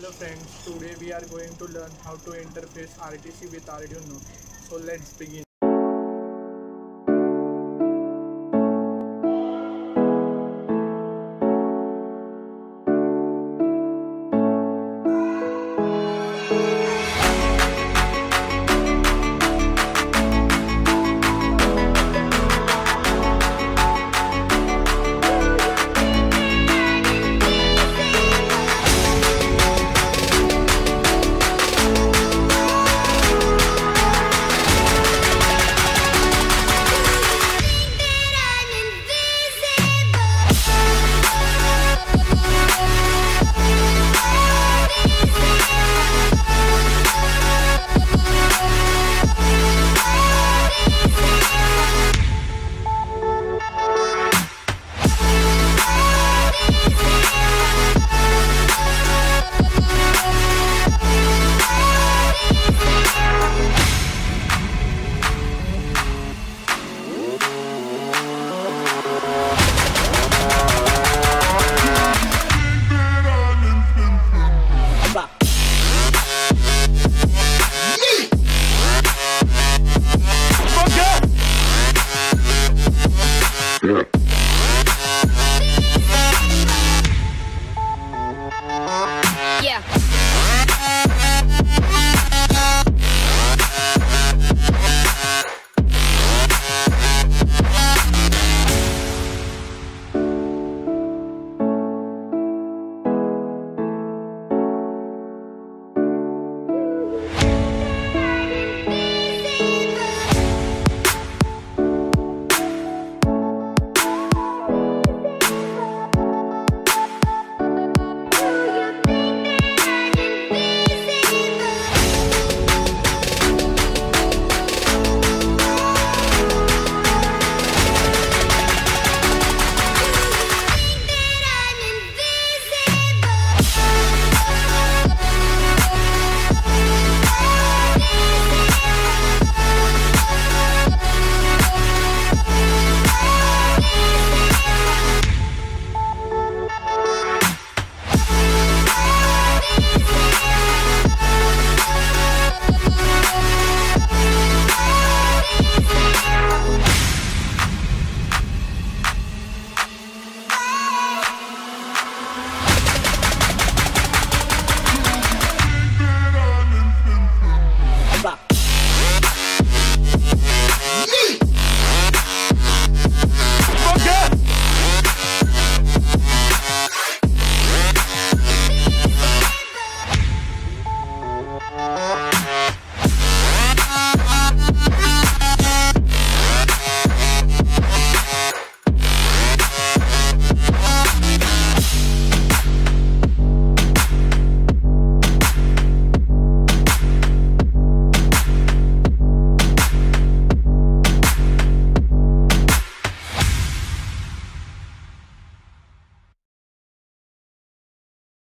Hello friends, today we are going to learn how to interface RTC with Arduino. So let's begin.